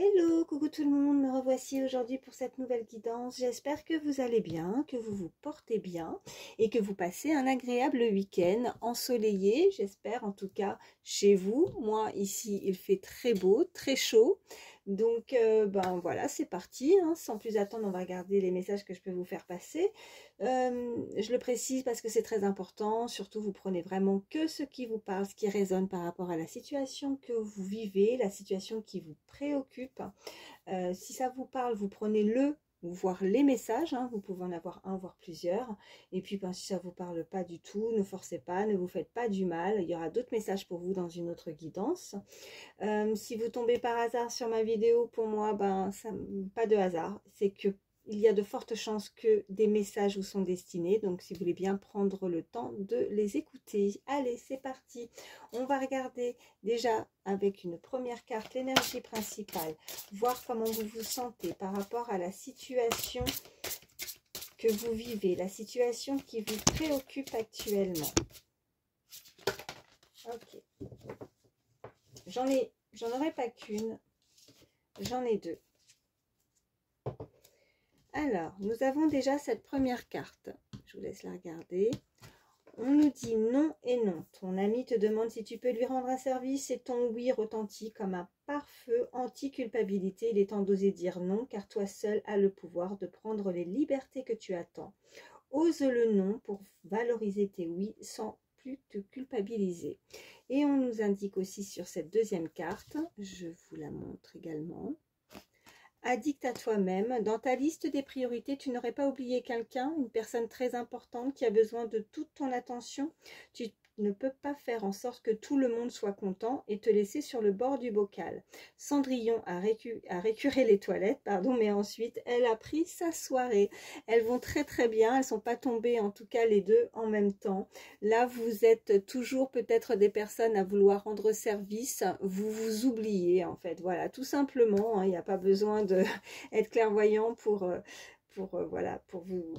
Hello, coucou tout le monde, me revoici aujourd'hui pour cette nouvelle guidance. J'espère que vous allez bien, que vous vous portez bien et que vous passez un agréable week-end ensoleillé, j'espère en tout cas chez vous. Moi ici il fait très beau, très chaud. Donc, euh, ben voilà, c'est parti. Hein. Sans plus attendre, on va regarder les messages que je peux vous faire passer. Euh, je le précise parce que c'est très important. Surtout, vous prenez vraiment que ce qui vous parle, ce qui résonne par rapport à la situation que vous vivez, la situation qui vous préoccupe. Euh, si ça vous parle, vous prenez le voir les messages, hein. vous pouvez en avoir un, voire plusieurs. Et puis, ben, si ça ne vous parle pas du tout, ne forcez pas, ne vous faites pas du mal. Il y aura d'autres messages pour vous dans une autre guidance. Euh, si vous tombez par hasard sur ma vidéo, pour moi, ben, ça, pas de hasard. C'est que il y a de fortes chances que des messages vous sont destinés. Donc, si vous voulez bien prendre le temps de les écouter. Allez, c'est parti. On va regarder déjà avec une première carte l'énergie principale. Voir comment vous vous sentez par rapport à la situation que vous vivez. La situation qui vous préoccupe actuellement. Ok. J'en ai, j'en pas qu'une. J'en ai deux. Alors, nous avons déjà cette première carte. Je vous laisse la regarder. On nous dit non et non. Ton ami te demande si tu peux lui rendre un service et ton oui retentit comme un pare-feu anti-culpabilité. Il est temps d'oser dire non car toi seul as le pouvoir de prendre les libertés que tu attends. Ose le non pour valoriser tes oui sans plus te culpabiliser. Et on nous indique aussi sur cette deuxième carte, je vous la montre également, Addict à toi-même. Dans ta liste des priorités, tu n'aurais pas oublié quelqu'un, une personne très importante qui a besoin de toute ton attention. Ne peux pas faire en sorte que tout le monde soit content et te laisser sur le bord du bocal. Cendrillon a, récuré les toilettes, pardon, mais ensuite elle a pris sa soirée. Elles vont très très bien, elles sont pas tombées en tout cas les deux en même temps. Là, vous êtes toujours peut-être des personnes à vouloir rendre service, vous vous oubliez en fait. Voilà, tout simplement, hein, il n'y a pas besoin d'être clairvoyant pour, euh, pour, euh, voilà, pour vous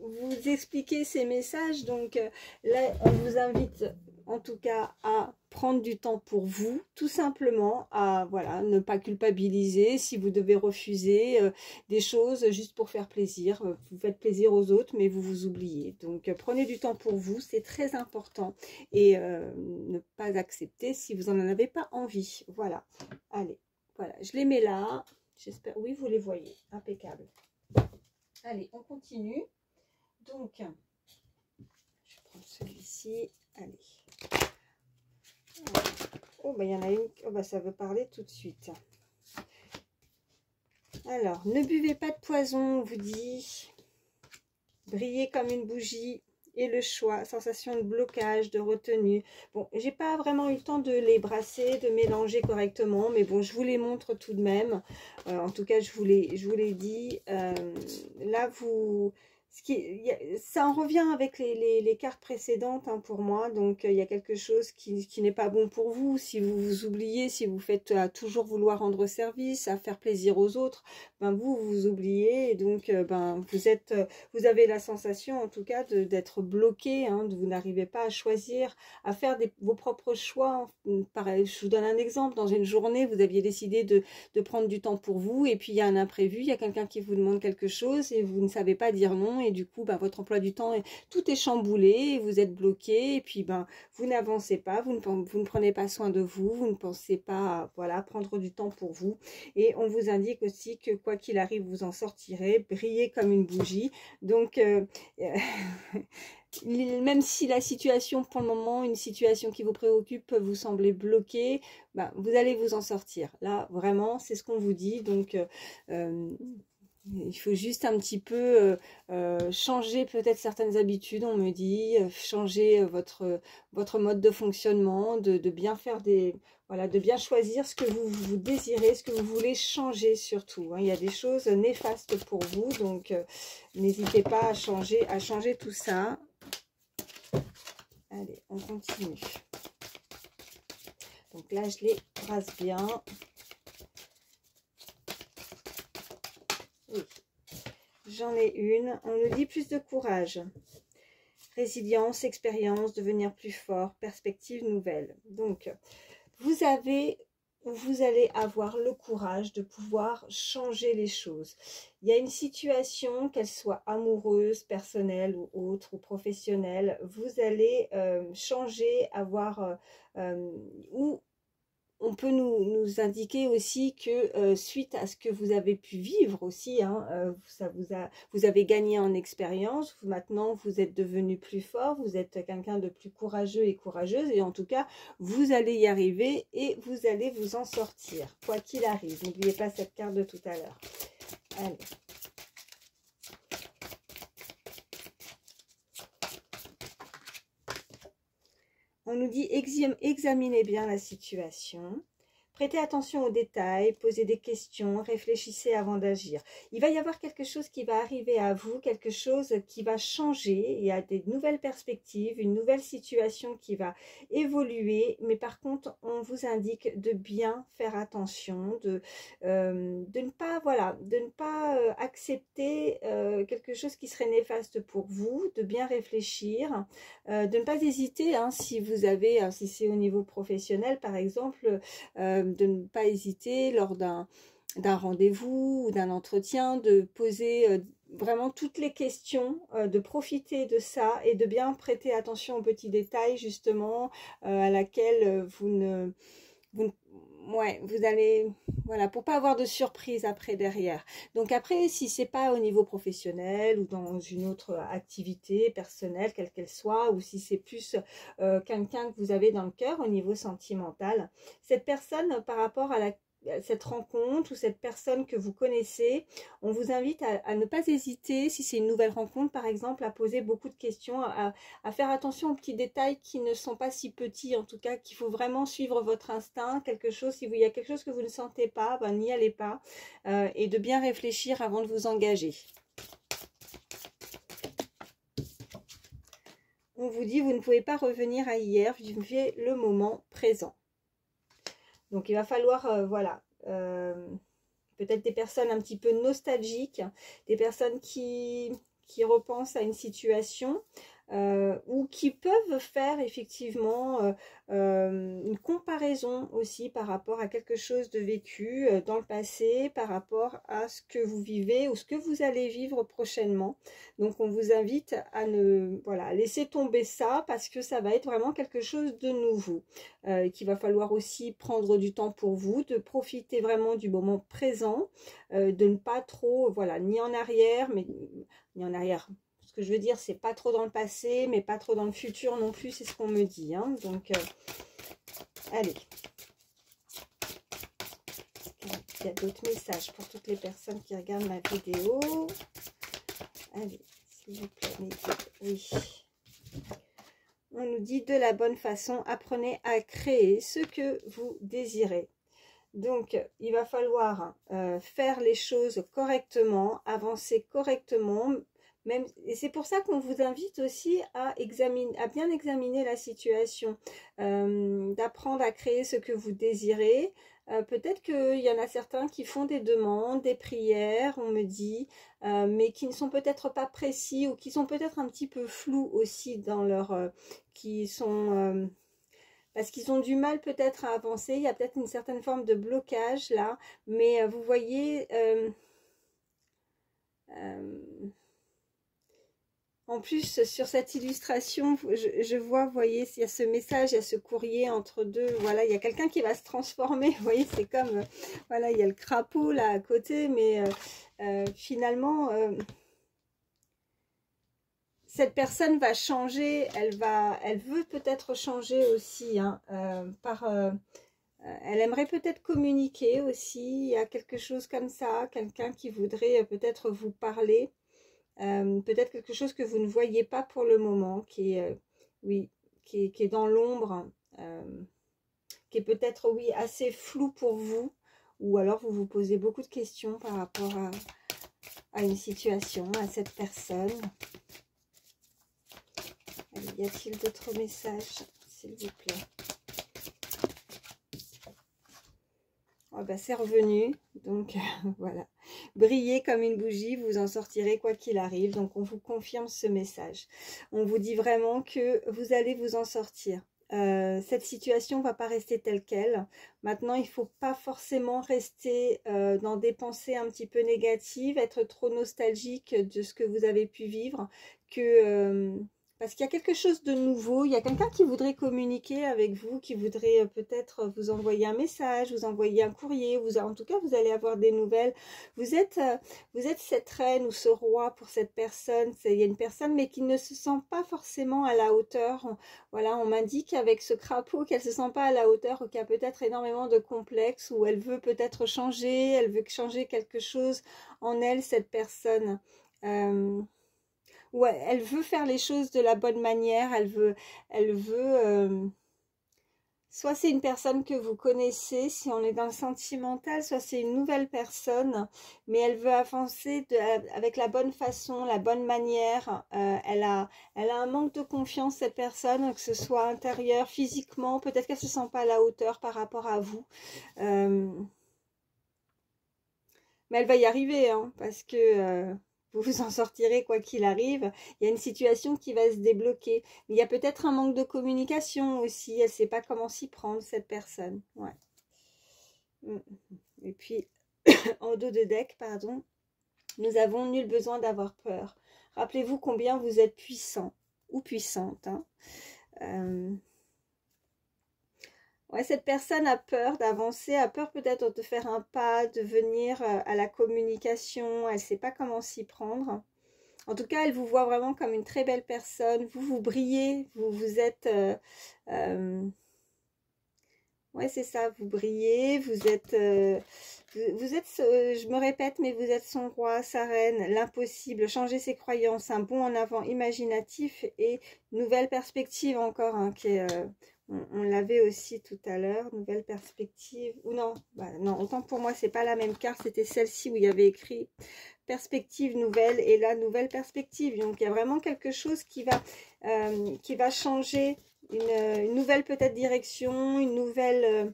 vous expliquer ces messages. Donc euh, là, on vous invite en tout cas à prendre du temps pour vous, tout simplement, à voilà, ne pas culpabiliser si vous devez refuser euh, des choses juste pour faire plaisir. Euh, vous faites plaisir aux autres, mais vous vous oubliez. Donc prenez du temps pour vous, c'est très important. Et ne pas accepter si vous n'en avez pas envie. Voilà, allez, voilà, je les mets là. J'espère, oui, vous les voyez, impeccable. Allez, on continue. Donc, je prends celui-ci. Allez. Oh, bah, il y en a une. Oh, bah, ça veut parler tout de suite. Alors, ne buvez pas de poison, on vous dit. Brillez comme une bougie et le choix, sensation de blocage, de retenue. Bon, j'ai pas vraiment eu le temps de les brasser, de mélanger correctement, mais bon, je vous les montre tout de même. Euh, en tout cas, je vous l'ai je vous dit. Euh, là, vous qui, ça en revient avec les, cartes précédentes hein, pour moi. Donc, euh, il y a quelque chose qui, n'est pas bon pour vous. Si vous vous oubliez, si vous faites à toujours vouloir rendre service, à faire plaisir aux autres, ben vous, vous oubliez. Et donc, euh, ben, vous, êtes, euh, vous avez la sensation, en tout cas, d'être bloqué. Hein, vous n'arrivez pas à choisir, à faire vos propres choix. Pareil, je vous donne un exemple. Dans une journée, vous aviez décidé de, de prendre du temps pour vous. Et puis, il y a un imprévu. Il y a quelqu'un qui vous demande quelque chose et vous ne savez pas dire non du coup, ben, votre emploi du temps, tout est chamboulé, vous êtes bloqué, et puis ben, vous n'avancez pas, vous ne, vous ne prenez pas soin de vous, vous ne pensez pas voilà, prendre du temps pour vous. Et on vous indique aussi que quoi qu'il arrive, vous en sortirez, briller comme une bougie. Donc, euh, même si la situation, pour le moment, une situation qui vous préoccupe, peut vous sembler bloquée, ben, vous allez vous en sortir. Là, vraiment, c'est ce qu'on vous dit. Donc, euh, euh, il faut juste un petit peu euh, euh, changer peut-être certaines habitudes, on me dit, euh, changer votre, mode de fonctionnement, de, bien faire. Voilà, de bien choisir ce que vous, vous désirez, ce que vous voulez changer surtout. Hein. Il y a des choses néfastes pour vous, donc n'hésitez pas à changer, à changer tout ça. Allez, on continue. Donc là, je les brasse bien. J'en ai une. On nous dit plus de courage. Résilience, expérience, devenir plus fort, perspective nouvelle. Donc, vous avez où vous allez avoir le courage de pouvoir changer les choses. Il y a une situation, qu'elle soit amoureuse, personnelle ou autre, ou professionnelle, vous allez euh, changer, avoir, euh, euh, ou on peut nous, indiquer aussi que euh, suite à ce que vous avez pu vivre aussi, hein, euh, ça vous, a, vous avez gagné en expérience, maintenant vous êtes devenu plus fort, vous êtes quelqu'un de plus courageux et courageuse, et en tout cas, vous allez y arriver et vous allez vous en sortir, quoi qu'il arrive. N'oubliez pas cette carte de tout à l'heure. Allez. On nous dit examinez bien la situation. Prêtez attention aux détails, posez des questions, réfléchissez avant d'agir. Il va y avoir quelque chose qui va arriver à vous, quelque chose qui va changer, il y a des nouvelles perspectives, une nouvelle situation qui va évoluer, mais par contre, on vous indique de bien faire attention, de, euh, de ne pas, voilà, de ne pas euh, accepter euh, quelque chose qui serait néfaste pour vous, de bien réfléchir, de ne pas hésiter, hein, si vous avez, si c'est au niveau professionnel par exemple, de ne pas hésiter lors d'un rendez-vous ou d'un entretien, de poser euh, vraiment toutes les questions, euh, de profiter de ça et de bien prêter attention aux petits détails justement euh, à laquelle vous ne, ouais, vous allez, voilà, pour pas avoir de surprise après derrière. Donc après, si c'est pas au niveau professionnel ou dans une autre activité personnelle, quelle qu'elle soit, ou si c'est plus quelqu'un que vous avez dans le cœur au niveau sentimental, cette personne par rapport à la cette rencontre ou cette personne que vous connaissez, on vous invite à, ne pas hésiter, si c'est une nouvelle rencontre par exemple, à poser beaucoup de questions, à, faire attention aux petits détails qui ne sont pas si petits, en tout cas qu'il faut vraiment suivre votre instinct, quelque chose, si il y a quelque chose que vous ne sentez pas, ben, n'y allez pas, euh, et de bien réfléchir avant de vous engager. On vous dit, vous ne pouvez pas revenir à hier, vivez le moment présent. Donc il va falloir, euh, voilà, euh, peut-être des personnes un petit peu nostalgiques, des personnes qui, qui repensent à une situation, euh, ou qui peuvent faire effectivement euh, euh, une comparaison aussi par rapport à quelque chose de vécu dans le passé, par rapport à ce que vous vivez ou ce que vous allez vivre prochainement. Donc on vous invite à ne voilà laisser tomber ça parce que ça va être vraiment quelque chose de nouveau, qu'il va falloir aussi prendre du temps pour vous, de profiter vraiment du moment présent, de ne pas trop voilà ni en arrière mais ni en arrière je veux dire, c'est pas trop dans le passé, mais pas trop dans le futur non plus, c'est ce qu'on me dit. Hein. Donc, euh, allez. Il y a d'autres messages pour toutes les personnes qui regardent ma vidéo. Allez, s'il vous plaît, oui. On nous dit de la bonne façon, apprenez à créer ce que vous désirez. Donc, il va falloir euh, faire les choses correctement, avancer correctement, et c'est pour ça qu'on vous invite aussi à, bien examiner la situation, euh, d'apprendre à créer ce que vous désirez. Euh, peut-être qu'il y en a certains qui font des demandes, des prières, on me dit, euh, mais qui ne sont peut-être pas précis ou qui sont peut-être un petit peu flous aussi dans leur... qui sont parce qu'ils ont du mal peut-être à avancer. Il y a peut-être une certaine forme de blocage là, mais vous voyez, en plus, sur cette illustration, je, vois, vous voyez, il y a ce message, il y a ce courrier entre deux. Voilà, il y a quelqu'un qui va se transformer. Vous voyez, c'est comme, euh, voilà, il y a le crapaud là à côté, mais euh, euh, finalement, cette personne va changer. Elle va, elle veut peut-être changer aussi, hein, par elle aimerait peut-être communiquer aussi, il y a quelque chose comme ça, quelqu'un qui voudrait peut-être vous parler. Euh, peut-être quelque chose que vous ne voyez pas pour le moment, qui est, euh, oui, qui est, dans l'ombre, euh, qui est peut-être, oui, assez flou pour vous, ou alors vous vous posez beaucoup de questions par rapport à, une situation, à cette personne. y a-t-il d'autres messages, s'il vous plaît? Oh, bah, C'est revenu, donc voilà. Brillez comme une bougie, vous en sortirez quoi qu'il arrive. Donc on vous confirme ce message. On vous dit vraiment que vous allez vous en sortir. euh, cette situation va pas rester telle qu'elle. Maintenant, il faut pas forcément rester euh, dans des pensées un petit peu négatives, être trop nostalgique de ce que vous avez pu vivre, que euh, parce qu'il y a quelque chose de nouveau, il y a quelqu'un qui voudrait communiquer avec vous, qui voudrait euh, peut-être vous envoyer un message, vous envoyer un courrier, vous, en tout cas vous allez avoir des nouvelles. Vous êtes, euh, cette reine ou ce roi pour cette personne, il y a une personne mais qui ne se sent pas forcément à la hauteur. Voilà, on m'indique avec ce crapaud qu'elle se sent pas à la hauteur ou qu'il y a peut-être énormément de complexes ou elle veut peut-être changer, elle veut changer quelque chose en elle, cette personne. Euh, elle veut faire les choses de la bonne manière, elle veut, elle veut, euh, soit c'est une personne que vous connaissez, si on est dans le sentimental, soit c'est une nouvelle personne, mais elle veut avancer avec la bonne façon, la bonne manière. Euh, elle, a, elle a un manque de confiance, cette personne, que ce soit intérieur, physiquement, peut-être qu'elle se sent pas à la hauteur par rapport à vous. Euh, mais elle va y arriver, hein, parce que vous vous en sortirez quoi qu'il arrive. Il y a une situation qui va se débloquer. il y a peut-être un manque de communication aussi. Elle ne sait pas comment s'y prendre, cette personne. Ouais. Et puis, en dos de deck, pardon, nous avons nul besoin d'avoir peur. Rappelez-vous combien vous êtes puissant ou puissante. Hein. Euh, Ouais, cette personne a peur d'avancer, a peur peut-être de faire un pas, de venir euh, à la communication, elle ne sait pas comment s'y prendre. En tout cas, elle vous voit vraiment comme une très belle personne. Vous, vous brillez, vous, vous êtes... Euh, euh, ouais, c'est ça, vous brillez, vous êtes... vous êtes, je me répète, mais vous êtes son roi, sa reine, l'impossible, changer ses croyances, un bond en avant imaginatif et nouvelle perspective encore, hein, qui est on, l'avait aussi tout à l'heure, nouvelle perspective. Ou non, bah, non, autant pour moi, c'est pas la même carte. C'était celle-ci où il y avait écrit perspective nouvelle et la nouvelle perspective. Donc, il y a vraiment quelque chose qui va, euh, qui va changer. Une, nouvelle peut-être direction, une nouvelle... Euh,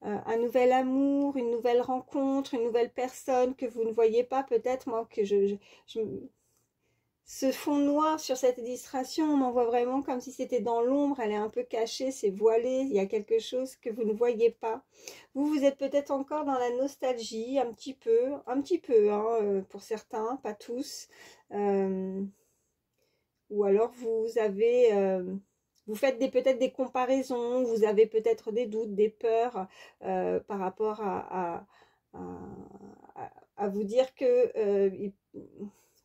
un nouvel amour, une nouvelle rencontre, une nouvelle personne que vous ne voyez pas peut-être, moi que je, ce fond noir sur cette illustration, on en voit vraiment comme si c'était dans l'ombre, elle est un peu cachée, c'est voilé, il y a quelque chose que vous ne voyez pas. Vous, vous êtes peut-être encore dans la nostalgie, un petit peu, un petit peu, hein, euh, pour certains, pas tous. Euh, ou alors vous avez, euh, vous faites peut-être des comparaisons, vous avez peut-être des doutes, des peurs par rapport à, à, vous dire que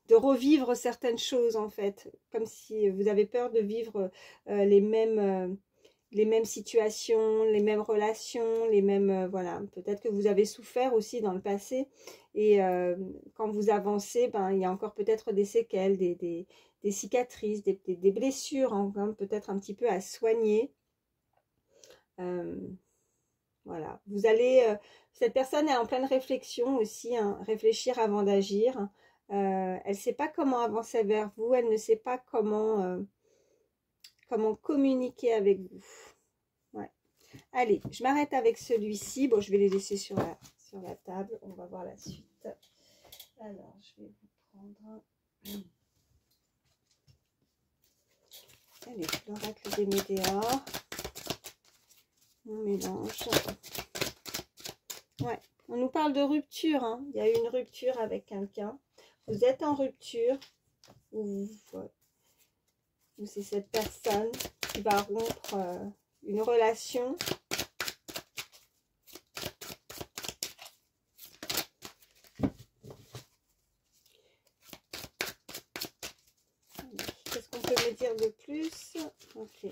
de revivre certaines choses en fait, comme si vous avez peur de vivre euh, les mêmes euh, les mêmes situations, les mêmes relations, les mêmes euh, voilà. Peut-être que vous avez souffert aussi dans le passé et quand vous avancez, ben il y a encore peut-être des séquelles, des, des, cicatrices, des, des, blessures, hein, peut-être un petit peu à soigner. voilà, vous allez, cette personne est en pleine réflexion aussi, hein, réfléchir avant d'agir. Euh, elle ne sait pas comment avancer vers vous, elle ne sait pas comment, euh, communiquer avec vous. Allez, je m'arrête avec celui-ci. Bon, je vais les laisser sur la, table. On va voir la suite. Alors, je vais vous prendre... Allez, l'oracle des météores. On mélange. Ouais, on nous parle de rupture. Hein. Il y a eu une rupture avec quelqu'un vous êtes en rupture, ou, c'est cette personne qui va rompre euh, une relation. Qu'est-ce qu'on peut me dire de plus? Ok.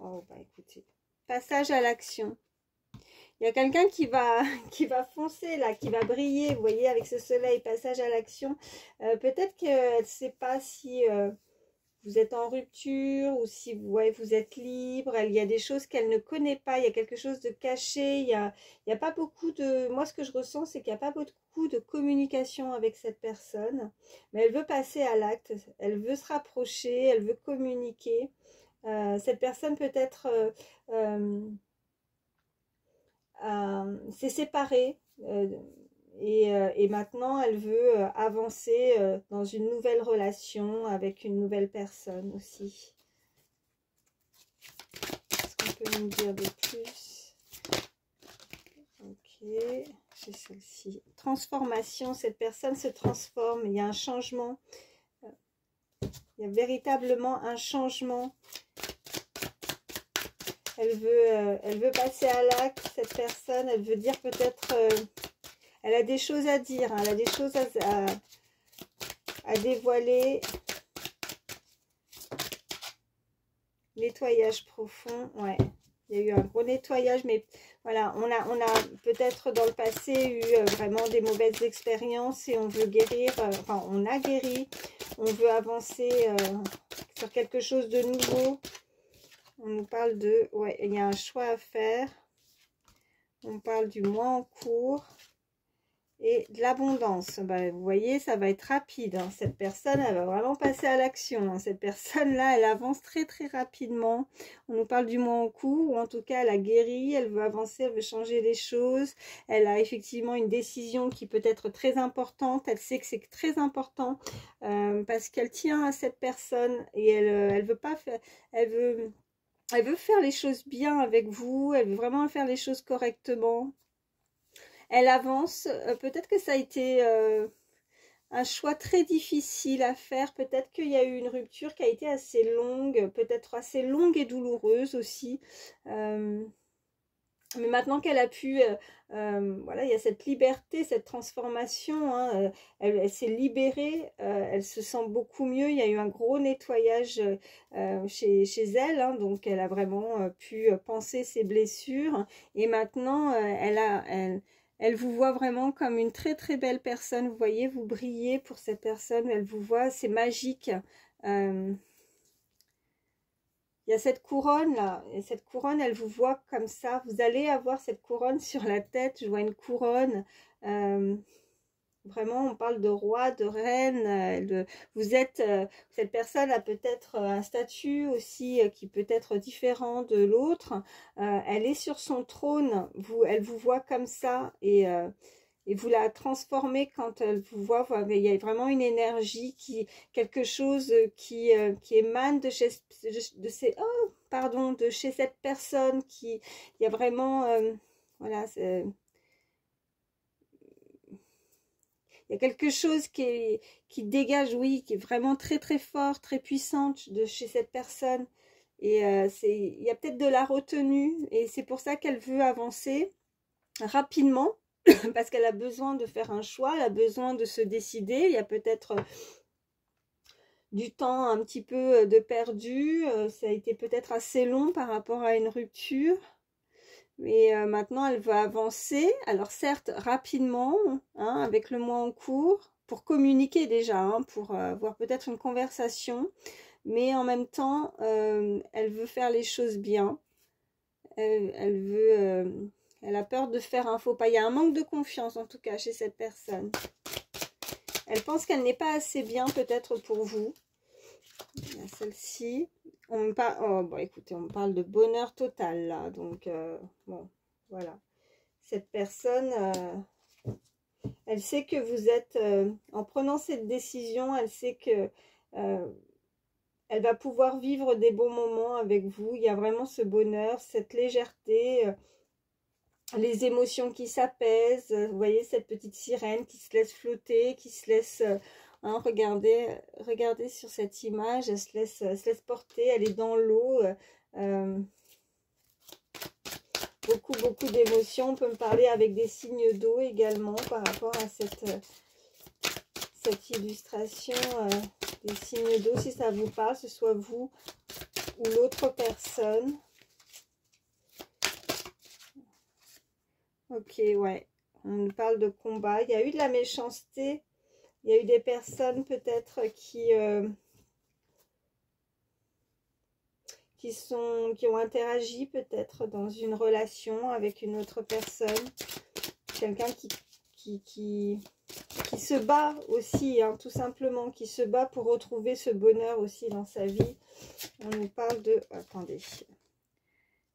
Oh, bah écoutez. Passage à l'action il y a quelqu'un qui va, qui va foncer là, qui va briller, vous voyez, avec ce soleil, passage à l'action. Euh, peut-être qu'elle ne sait pas si euh, vous êtes en rupture ou si ouais, vous êtes libre. Il y a des choses qu'elle ne connaît pas, il y a quelque chose de caché. Il n'y a, a pas beaucoup de... Moi, ce que je ressens, c'est qu'il n'y a pas beaucoup de communication avec cette personne. Mais elle veut passer à l'acte, elle veut se rapprocher, elle veut communiquer. Euh, cette personne peut être s'est séparée euh, et, euh, et, maintenant elle veut avancer dans une nouvelle relation avec une nouvelle personne aussi. peut nous dire de plus? Ok, j'ai celle-ci. Transformation, cette personne se transforme, il y a un changement. Il y a véritablement un changement. Elle veut, euh, elle veut passer à l'acte, cette personne. Elle veut dire peut-être... Euh, elle a des choses à dire, hein, elle a des choses à, dévoiler. Nettoyage profond, ouais. Il y a eu un gros nettoyage, mais voilà, on a, on a peut-être dans le passé eu euh, vraiment des mauvaises expériences et on veut guérir, enfin on a guéri, on veut avancer sur quelque chose de nouveau. On nous parle de, ouais, il y a un choix à faire. On parle du mois en cours et de l'abondance. Bah, vous voyez, ça va être rapide. Hein. Cette personne, elle va vraiment passer à l'action. Hein. Cette personne-là, elle avance très très rapidement. On nous parle du mois en cours, ou en tout cas, elle a guéri, elle veut avancer, elle veut changer les choses. Elle a effectivement une décision qui peut être très importante. Elle sait que c'est très important euh, parce qu'elle tient à cette personne et elle, euh, elle veut pas faire, elle veut, elle veut faire les choses bien avec vous. Elle veut vraiment faire les choses correctement elle avance. Euh, peut-être que ça a été euh, un choix très difficile à faire. Peut-être qu'il y a eu une rupture qui a été assez longue, peut-être assez longue et douloureuse aussi. Euh, mais maintenant qu'elle a pu, voilà, il y a cette liberté, cette transformation, hein, elle, s'est libérée, elle se sent beaucoup mieux, il y a eu un gros nettoyage chez, chez, elle, hein, donc elle a vraiment pu penser ses blessures, et maintenant elle a, elle, elle vous voit vraiment comme une très très belle personne. Vous voyez, vous brillez pour cette personne. Elle vous voit, c'est magique. Il y a cette couronne là. Et cette couronne, elle vous voit comme ça. Vous allez avoir cette couronne sur la tête. Je vois une couronne. Euh, Vraiment, on parle de roi, de reine. Euh, vous êtes, euh, cette personne a peut-être un statut aussi qui peut être différent de l'autre. elle est sur son trône. Elle vous voit comme ça et et vous la transformez quand elle vous voit. Il y a vraiment une énergie qui, quelque chose qui, qui émane de chez, de ces, oh, pardon, de chez cette personne qui, il y a vraiment, voilà, c'est il y a quelque chose qui, qui dégage, oui, qui est vraiment très très fort, très puissante de chez cette personne. Et euh, il y a peut-être de la retenue et c'est pour ça qu'elle veut avancer rapidement parce qu'elle a besoin de faire un choix, elle a besoin de se décider. Il y a peut-être euh, du temps un petit peu euh, de perdu, ça a été peut-être assez long par rapport à une rupture. Mais euh, maintenant, elle va avancer. Alors certes, rapidement, hein, avec le mois en cours, pour communiquer déjà, hein, pour euh, avoir peut-être une conversation. Mais en même temps, euh, elle veut faire les choses bien. Elle, veut... elle a peur de faire un faux pas. Il y a un manque de confiance, en tout cas, chez cette personne. Elle pense qu'elle n'est pas assez bien, peut-être, pour vous. Celle-ci on parle, oh, écoutez, on parle de bonheur total là, donc euh, bon, voilà. Cette personne, euh, elle sait que vous êtes, euh, en prenant cette décision, elle sait que elle va pouvoir vivre des bons moments avec vous. Il y a vraiment ce bonheur, cette légèreté, les émotions qui s'apaisent. Vous voyez cette petite sirène qui se laisse flotter, qui se laisse Hein, regardez, sur cette image, elle se laisse, se laisse porter, elle est dans l'eau. Euh, beaucoup, beaucoup d'émotions. On peut me parler avec des signes d'eau également par rapport à cette, illustration euh, des signes d'eau. Si ça vous parle, ce soit vous ou l'autre personne. Ok, ouais. On nous parle de combat. Il y a eu de la méchanceté il y a eu des personnes peut-être qui, euh, qui, sont, qui ont interagi peut-être dans une relation avec une autre personne. Quelqu'un qui, qui, qui, qui, se bat aussi, hein, tout simplement, qui se bat pour retrouver ce bonheur aussi dans sa vie. On nous parle de... Attendez.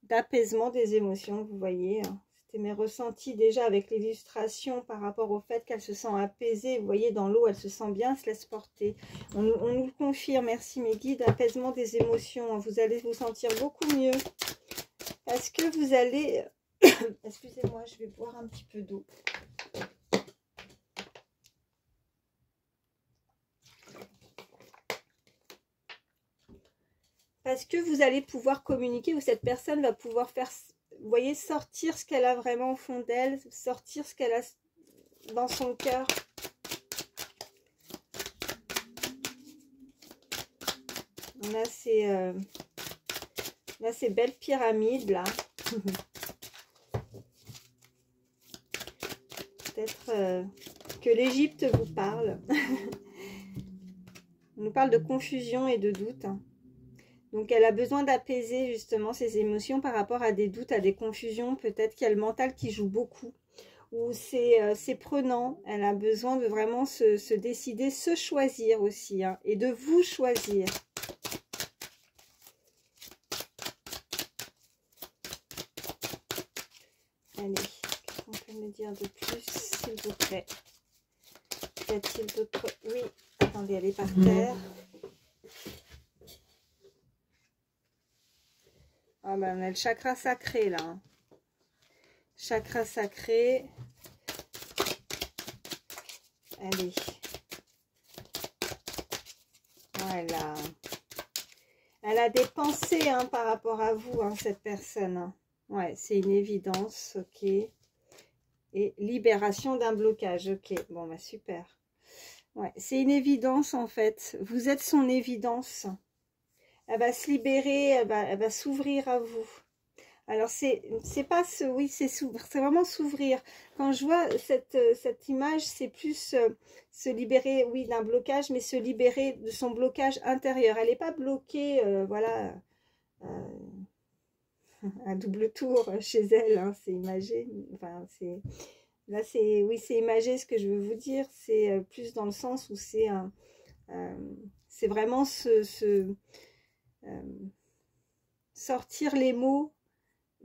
D'apaisement des émotions, vous voyez. Hein. C'était mes ressentis déjà avec l'illustration par rapport au fait qu'elle se sent apaisée. Vous voyez, dans l'eau, elle se sent bien, se laisse porter. On, nous le confirme, merci mes guides, apaisement des émotions. Vous allez vous sentir beaucoup mieux. Est-ce que vous allez... Excusez-moi, je vais boire un petit peu d'eau. Parce que vous allez pouvoir communiquer ou cette personne va pouvoir faire, vous voyez, sortir ce qu'elle a vraiment au fond d'elle, sortir ce qu'elle a dans son cœur. Euh, là, ces belles pyramides, là. Peut-être euh, que l'Égypte vous parle. On nous parle de confusion et de doute. Hein. Donc, elle a besoin d'apaiser justement ses émotions par rapport à des doutes, à des confusions. Peut-être qu'il y a le mental qui joue beaucoup ou euh, c'est prenant. Elle a besoin de vraiment se, décider, se choisir aussi hein, et de vous choisir. Allez, qu'est-ce qu'on peut me dire de plus, s'il vous plaît? Y a-t-il d'autres... Oui, attendez, elle est par terre. Ah on a le chakra sacré, là. Hein. Chakra sacré. Allez. Voilà. Elle a des pensées hein, par rapport à vous, hein, cette personne. Ouais, c'est une évidence, ok. Et libération d'un blocage, ok. Bon, bah super. Ouais, c'est une évidence en fait. Vous êtes son évidence. Elle va se libérer, elle va, s'ouvrir à vous. Alors, c'est pas ce... Oui, c'est vraiment s'ouvrir. Quand je vois cette, cette image, c'est plus euh, se libérer, oui, d'un blocage, mais se libérer de son blocage intérieur. Elle n'est pas bloquée, euh, voilà, euh, un double tour chez elle, hein, c'est imagé. Enfin, c'est là, c'est oui, c'est imagé. Ce que je veux vous dire, c'est euh, plus dans le sens où c'est un, euh, c'est vraiment ce, euh, sortir les mots,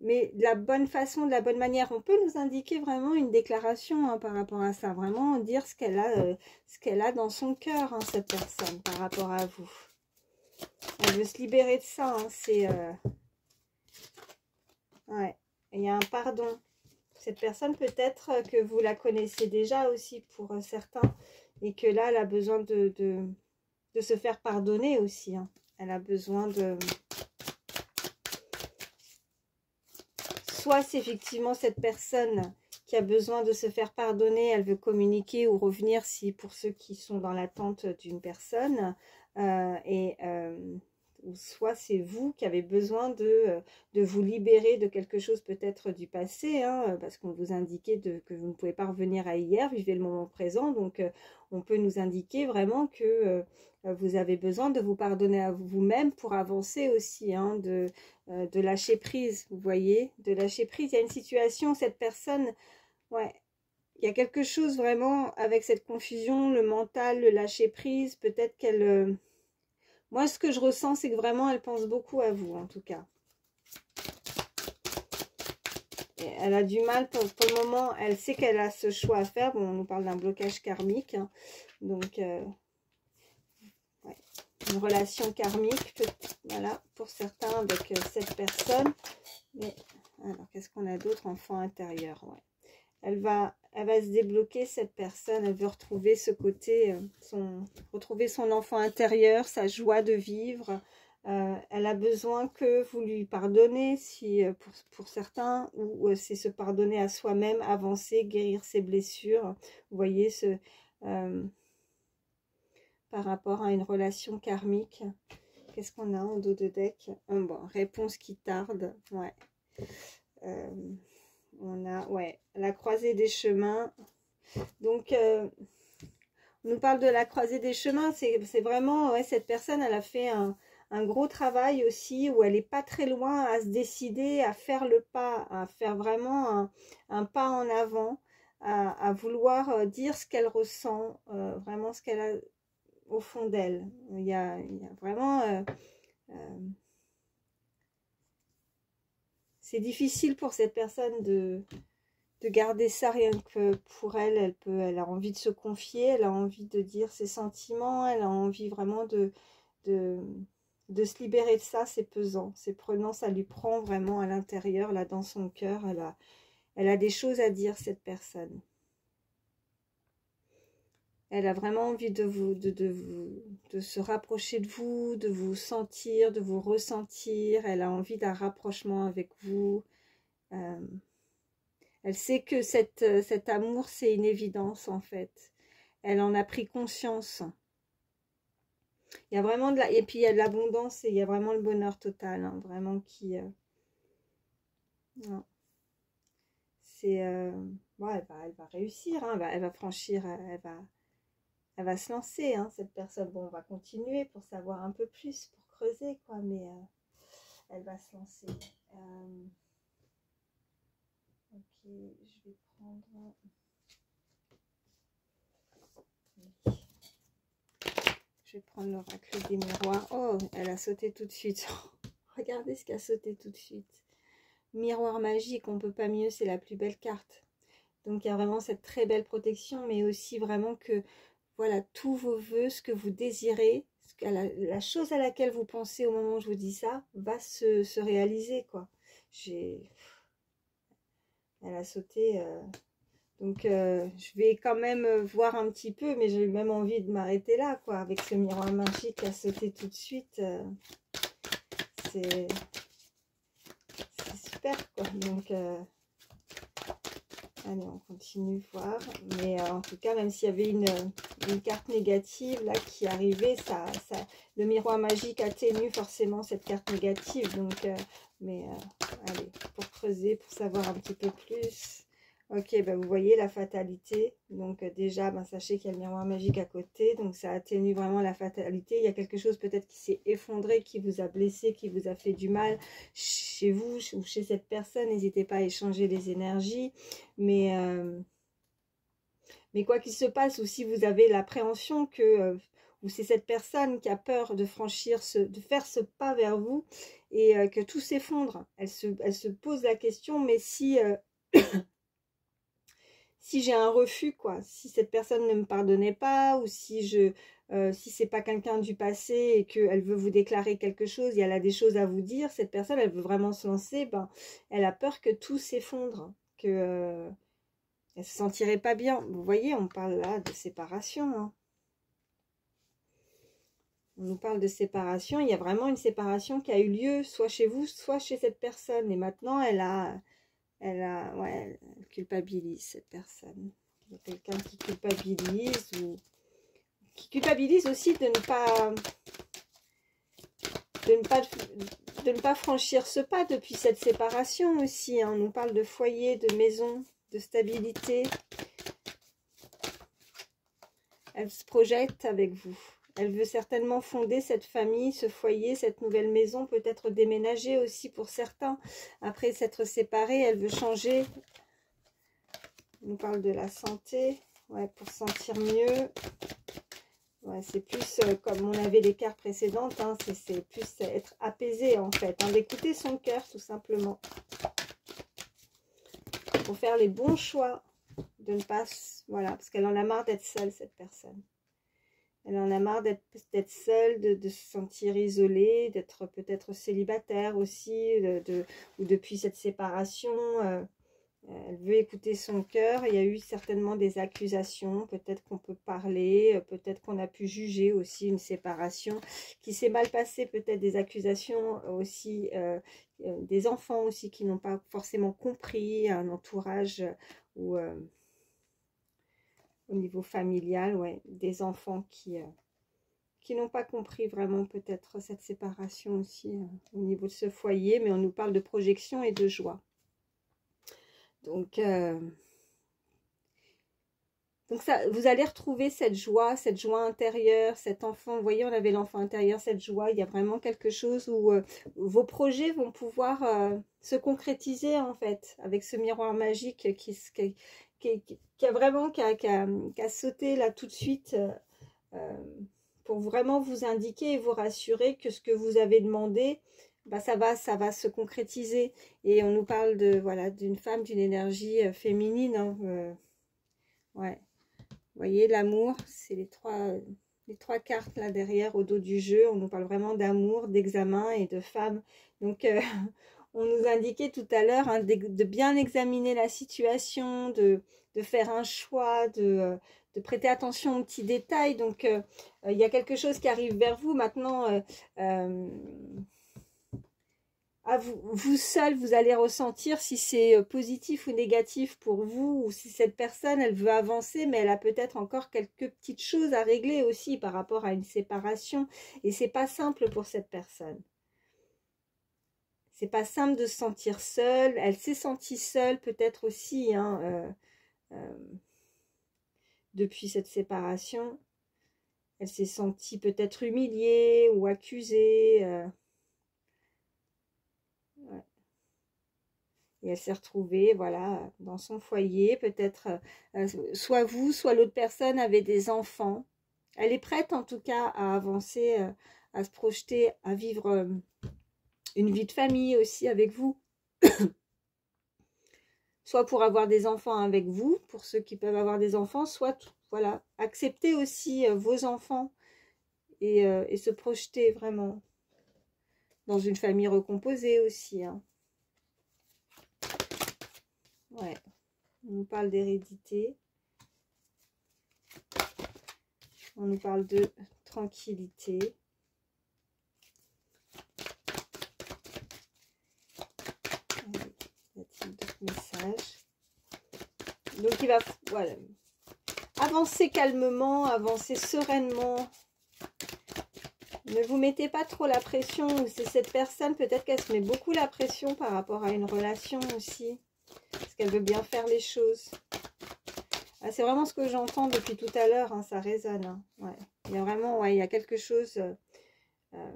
mais de la bonne façon, de la bonne manière. On peut nous indiquer vraiment une déclaration hein, par rapport à ça, vraiment dire ce qu'elle a, ce qu'elle a dans son cœur, hein, cette personne, par rapport à vous. Elle veut se libérer de ça. Hein, c'est Ouais, il y a un pardon. Cette personne, peut-être que vous la connaissez déjà aussi pour euh, certains. Et que là, elle a besoin de, se faire pardonner aussi. Elle a besoin de... Soit c'est effectivement cette personne qui a besoin de se faire pardonner, elle veut communiquer ou revenir si pour ceux qui sont dans l'attente d'une personne. Euh, et euh, soit c'est vous qui avez besoin de, euh, de vous libérer de quelque chose peut-être du passé, hein, euh, parce qu'on vous indiquait de, que vous ne pouvez pas revenir à hier, vivez le moment présent, donc euh, on peut nous indiquer vraiment que vous avez besoin de vous pardonner à vous-même pour avancer aussi, hein, de, de lâcher prise, vous voyez, de lâcher prise. Il y a une situation, cette personne, ouais, il y a quelque chose vraiment avec cette confusion, le mental, le lâcher prise, peut-être qu'elle moi, ce que je ressens, c'est que vraiment, elle pense beaucoup à vous, en tout cas. elle a du mal pour, le moment. Elle sait qu'elle a ce choix à faire. Bon, on nous parle d'un blocage karmique. Hein. donc, euh, une relation karmique, voilà, pour certains avec euh, cette personne. Mais, alors, qu'est-ce qu'on a d'autre? Enfant intérieur, elle va, elle va se débloquer, cette personne. Elle veut retrouver ce côté, euh, son, retrouver son enfant intérieur, sa joie de vivre. Euh, elle a besoin que vous lui pardonnez, si, euh, pour, certains, ou c'est se pardonner à soi-même, avancer, guérir ses blessures. Vous voyez, ce, par rapport à une relation karmique. Qu'est-ce qu'on a en dos de deck? Bon, réponse qui tarde, ouais on a ouais, la croisée des chemins. Donc, euh, on nous parle de la croisée des chemins. C'est vraiment, ouais, cette personne, elle a fait un, gros travail aussi où elle n'est pas très loin à se décider à faire le pas, à faire vraiment un, pas en avant, à, vouloir euh, dire ce qu'elle ressent, euh, vraiment ce qu'elle a au fond d'elle. Il, y a, vraiment... difficile pour cette personne de, de garder ça rien que pour elle. Elle, peut, elle a envie de se confier, elle a envie de dire ses sentiments, elle a envie vraiment de, de, de se libérer de ça, c'est pesant, c'est prenant, ça lui prend vraiment à l'intérieur, là, dans son cœur. Elle a, elle a des choses à dire, cette personne. Elle a vraiment envie de vous, de, de, vous, de se rapprocher de vous, de vous sentir, de vous ressentir. Elle a envie d'un rapprochement avec vous. Euh, elle sait que cette, cet amour, c'est une évidence en fait. Elle en a pris conscience. Il y a vraiment de la... Et puis il y a de l'abondance et il y a vraiment le bonheur total. Hein, vraiment qui... Euh, c'est... Euh... elle, va, elle va réussir. Hein, elle va franchir... Elle va elle va se lancer, hein, cette personne. Bon, on va continuer pour savoir un peu plus, pour creuser, quoi, mais euh, elle va se lancer. Euh, ok, je vais prendre... Je vais prendre l'oracle des miroirs. Oh, elle a sauté tout de suite. Regardez ce qui a sauté tout de suite. Miroir magique, on peut pas mieux, c'est la plus belle carte. Donc il y a vraiment cette très belle protection, mais aussi vraiment que voilà, tous vos voeux, ce que vous désirez, la, chose à laquelle vous pensez au moment où je vous dis ça, va se, réaliser, quoi. J'ai... Elle a sauté... Euh, donc, euh, je vais quand même voir un petit peu, mais j'ai même envie de m'arrêter là, quoi, avec ce miroir magique qui a sauté tout de suite. Euh, c'est... Super, quoi. Donc... Allez, on continue voir. Mais en tout cas, même s'il y avait une, carte négative là qui arrivait, ça, ça, le miroir magique atténue forcément cette carte négative. Donc, euh, mais euh, allez, pour creuser, pour savoir un petit peu plus. Ok, ben vous voyez la fatalité. Donc euh, déjà, ben, sachez qu'il y a le miroir magique à côté. Donc ça atténue vraiment la fatalité. Il y a quelque chose peut-être qui s'est effondré, qui vous a blessé, qui vous a fait du mal chez vous ou chez cette personne. N'hésitez pas à échanger les énergies. Mais, mais quoi qu'il se passe, ou si vous avez l'appréhension que... Euh, ou c'est cette personne qui a peur de franchir, ce, de faire ce pas vers vous et que tout s'effondre. Elle se, pose la question, mais si si j'ai un refus, quoi, si cette personne ne me pardonnait pas, ou si je, euh, si c'est pas quelqu'un du passé et qu'elle veut vous déclarer quelque chose, et elle a des choses à vous dire, cette personne, elle veut vraiment se lancer, ben, elle a peur que tout s'effondre, que euh, elle se sentirait pas bien. Vous voyez, on parle là de séparation. Hein. On nous parle de séparation. Il y a vraiment une séparation qui a eu lieu, soit chez vous, soit chez cette personne. Et maintenant, elle a, elle a, ouais, culpabilise cette personne. Il y a quelqu'un qui culpabilise ou qui culpabilise aussi de ne pas de ne pas de ne pas franchir ce pas depuis cette séparation aussi. Hein. On nous parle de foyer, de maison, de stabilité. Elle se projette avec vous. Elle veut certainement fonder cette famille, ce foyer, cette nouvelle maison, peut-être déménager aussi pour certains. Après s'être séparée, elle veut changer. On nous parle de la santé, ouais, pour sentir mieux. Ouais, c'est plus euh, comme on avait les cartes précédentes, hein, c'est plus être apaisé en fait, hein, d'écouter son cœur tout simplement. Pour faire les bons choix, de ne pas, voilà, parce qu'elle en a marre d'être seule cette personne. Elle en a marre d'être seule, de, se sentir isolée, d'être peut-être célibataire aussi, de, ou depuis cette séparation. Euh, elle veut écouter son cœur. Il y a eu certainement des accusations. Peut-être qu'on peut parler. Euh, peut-être qu'on a pu juger aussi une séparation qui s'est mal passée. Peut-être des accusations aussi. Euh, des enfants aussi qui n'ont pas forcément compris un entourage ou au niveau familial, des enfants qui, euh, n'ont pas compris vraiment peut-être cette séparation aussi euh, au niveau de ce foyer, mais on nous parle de projection et de joie. Donc, euh, donc ça, vous allez retrouver cette joie, cette joie intérieure, cet enfant. Vous voyez, on avait l'enfant intérieur, cette joie. Il y a vraiment quelque chose où vos projets vont pouvoir se concrétiser en fait avec ce miroir magique qui, a vraiment qui a, sauté là tout de suite euh, euh, pour vraiment vous indiquer et vous rassurer que ce que vous avez demandé, bah, ça va, ça va se concrétiser. Et on nous parle de voilà d'une femme, d'une énergie euh, féminine. Hein, ouais. Vous voyez, l'amour, c'est les trois, les trois cartes là derrière au dos du jeu, on nous parle vraiment d'amour, d'examen et de femme. Donc, euh, on nous indiquait tout à l'heure hein, de, bien examiner la situation, de, faire un choix, de, euh, de, prêter attention aux petits détails. Donc, euh, il y a quelque chose qui arrive vers vous maintenant vous, vous seul, vous allez ressentir si c'est euh, positif ou négatif pour vous, ou si cette personne, elle veut avancer, mais elle a peut-être encore quelques petites choses à régler aussi par rapport à une séparation. Et c'est pas simple pour cette personne. C'est pas simple de se sentir seule. Elle s'est sentie seule peut-être aussi hein, euh, euh, depuis cette séparation. Elle s'est sentie peut-être humiliée ou accusée. Et elle s'est retrouvée, voilà, dans son foyer. Peut-être, euh, soit vous, soit l'autre personne avait des enfants. Elle est prête, en tout cas, à avancer, euh, à se projeter, à vivre euh, une vie de famille aussi avec vous. soit pour avoir des enfants avec vous, pour ceux qui peuvent avoir des enfants, soit, voilà, accepter aussi vos enfants et, et, se projeter vraiment dans une famille recomposée aussi. Hein. Ouais. On nous parle d'hérédité. On nous parle de tranquillité. Y a-t-il d'autres messages? Donc il va voilà, avancer calmement, avancer sereinement. Ne vous mettez pas trop la pression. C'est cette personne, peut-être qu'elle se met beaucoup la pression par rapport à une relation aussi. Qu'elle veut bien faire les choses. Ah, c'est vraiment ce que j'entends depuis tout à l'heure. Hein, ça résonne. Hein. Il y a vraiment, ouais, il y a quelque chose... Euh, euh,